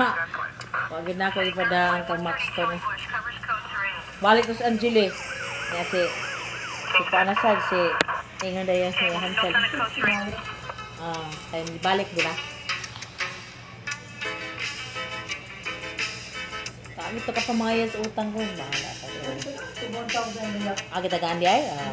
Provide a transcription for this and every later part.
Ha! Wag na ako ipadaan kang Max to ni. Balik to sa Angeli. Nga si si Panasad si Ingon na yan si Hansel. Ah, kaya balik din na. Kami to ka pamayad sa utang ko. Bahala ka. Tubong tawag na nila. Ah, kita gandi ay? Ah.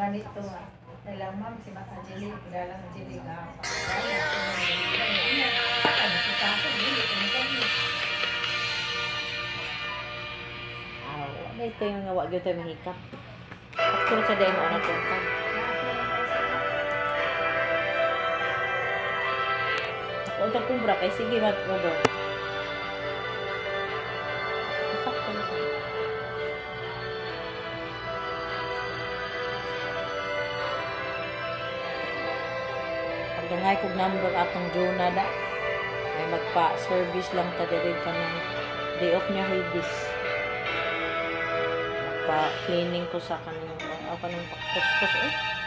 Ganito nga. Dala ma'am, si Mak Angeli, dala ng Angeli nga. Ah, ito yung nga wag yun tayo mahikap. Actually sa demo ano to. Ako ang kumbra kay sige mag Pagdangay kog number atong Jonah da. Ay magpa-service lang ta diri ka ng day off niya Hades. Magpa-cleaning ko sa kanang ako kanang kuskus eh.